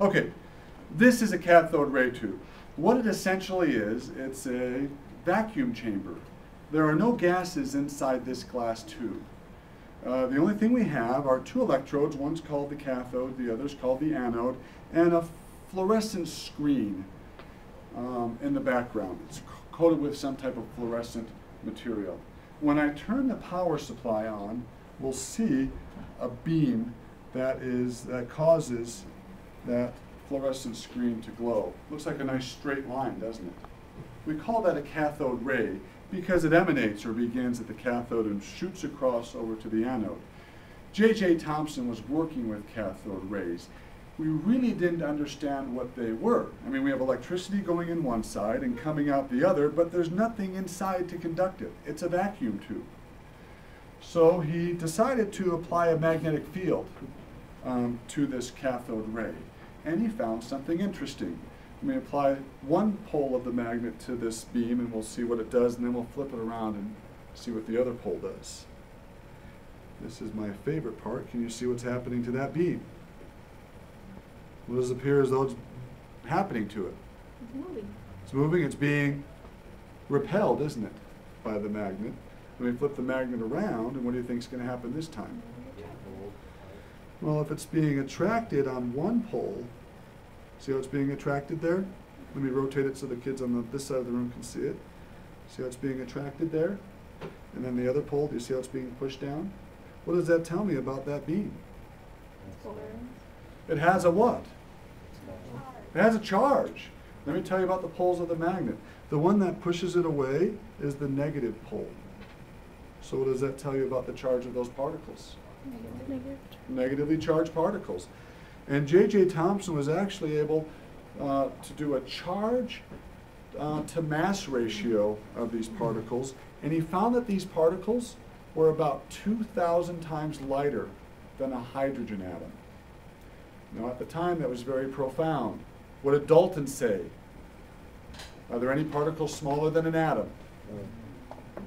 Okay, this is a cathode ray tube. What it essentially is, it's a vacuum chamber. There are no gases inside this glass tube. Uh, the only thing we have are two electrodes, one's called the cathode, the other's called the anode, and a fluorescent screen um, in the background. It's coated with some type of fluorescent material. When I turn the power supply on, we'll see a beam that is that causes that fluorescent screen to glow. Looks like a nice straight line, doesn't it? We call that a cathode ray because it emanates or begins at the cathode and shoots across over to the anode. J.J. Thomson was working with cathode rays. We really didn't understand what they were. I mean, we have electricity going in one side and coming out the other, but there's nothing inside to conduct it. It's a vacuum tube. So he decided to apply a magnetic field um, to this cathode ray, and he found something interesting. Let me apply one pole of the magnet to this beam and we'll see what it does and then we'll flip it around and see what the other pole does. This is my favorite part. Can you see what's happening to that beam? What does it appear as though it's happening to it? It's moving. It's moving, it's being repelled, isn't it, by the magnet. Let me flip the magnet around and what do you think is going to happen this time? Well, if it's being attracted on one pole, See how it's being attracted there? Let me rotate it so the kids on the, this side of the room can see it. See how it's being attracted there? And then the other pole, do you see how it's being pushed down? What does that tell me about that beam? It has a what? It has a charge. Let me tell you about the poles of the magnet. The one that pushes it away is the negative pole. So what does that tell you about the charge of those particles? Negative. Negatively charged particles. And J.J. Thomson was actually able uh, to do a charge uh, to mass ratio of these particles, and he found that these particles were about 2,000 times lighter than a hydrogen atom. Now, at the time, that was very profound. What did Dalton say? Are there any particles smaller than an atom?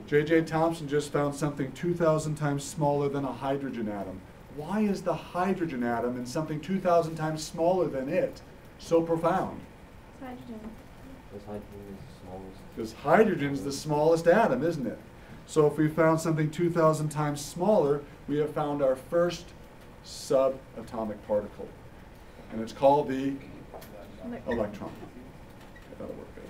J.J. Thomson just found something 2,000 times smaller than a hydrogen atom why is the hydrogen atom and something 2,000 times smaller than it so profound? It's Hydrogen. Because hydrogen is the smallest. Because hydrogen is the smallest atom, isn't it? So if we found something 2,000 times smaller, we have found our first subatomic particle. And it's called the Elec- electron. That'll work.